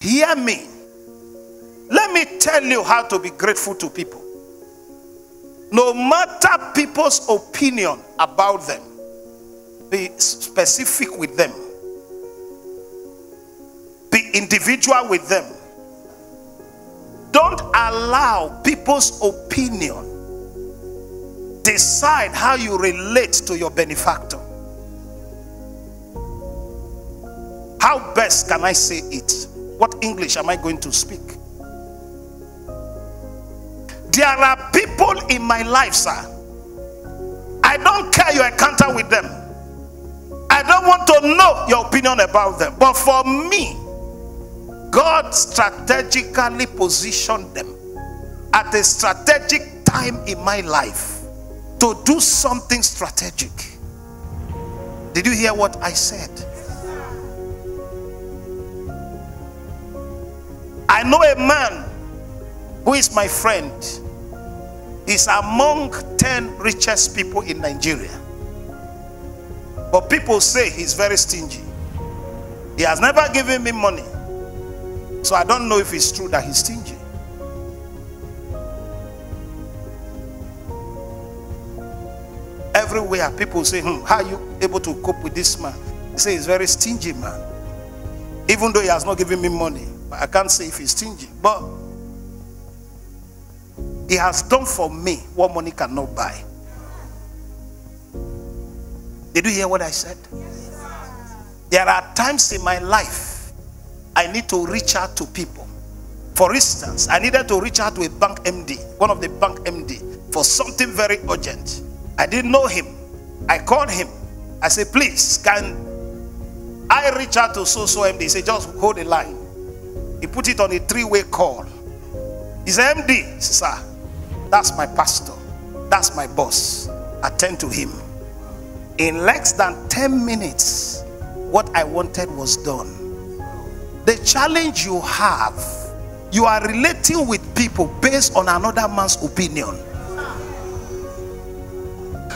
Hear me. Let me tell you how to be grateful to people. No matter people's opinion about them, be specific with them, be individual with them. Don't allow people's opinion decide how you relate to your benefactor. How best can I say it? What English am I going to speak? There are people in my life, sir. I don't care your encounter with them. I don't want to know your opinion about them. But for me, God strategically positioned them at a strategic time in my life to do something strategic. Did you hear what I said? I know a man who is my friend. He's among 10 richest people in Nigeria. But people say he's very stingy. He has never given me money. So I don't know if it's true that he's stingy. Everywhere people say, hmm, how are you able to cope with this man? He say he's very stingy man. Even though he has not given me money. I can't say if he's stingy, but he has done for me what money cannot buy. Did you hear what I said? There are times in my life I need to reach out to people. For instance, I needed to reach out to a bank MD, one of the bank MD, for something very urgent. I didn't know him. I called him. I said, please, can I reach out to so so MD? He said, just hold the line. He put it on a three-way call. He's MD, sir. That's my pastor. That's my boss. Attend to him. In less than 10 minutes, what I wanted was done. The challenge you have, you are relating with people based on another man's opinion.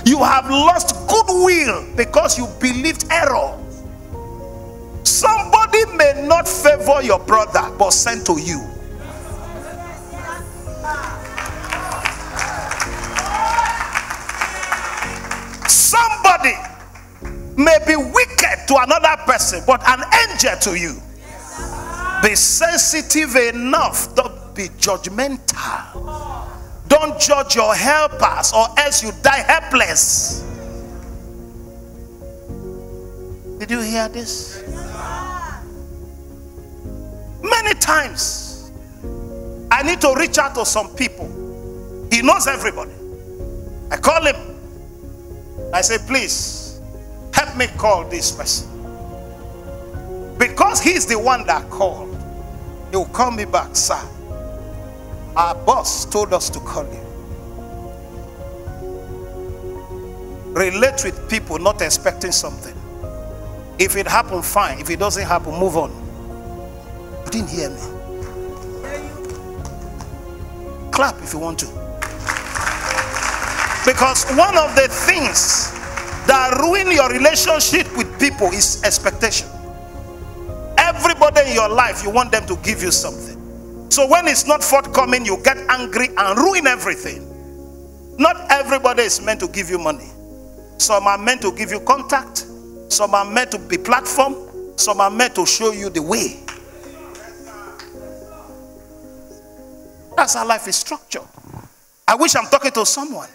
You have lost goodwill because you believed error. May not favor your brother, but send to you. Somebody may be wicked to another person, but an angel to you. Be sensitive enough, don't be judgmental. Don't judge your helpers, or else you die helpless. Did you hear this? Many times, I need to reach out to some people. He knows everybody. I call him. I say, please, help me call this person. Because he's the one that called, he will call me back, sir. Our boss told us to call you. Relate with people not expecting something. If it happen, fine. If it doesn't happen, move on. Didn't hear me. Clap if you want to. Because one of the things that ruin your relationship with people is expectation. Everybody in your life, you want them to give you something. So when it's not forthcoming, you get angry and ruin everything. Not everybody is meant to give you money. Some are meant to give you contact. Some are meant to be platform. Some are meant to show you the way. That's how life is structured. I wish I'm talking to someone.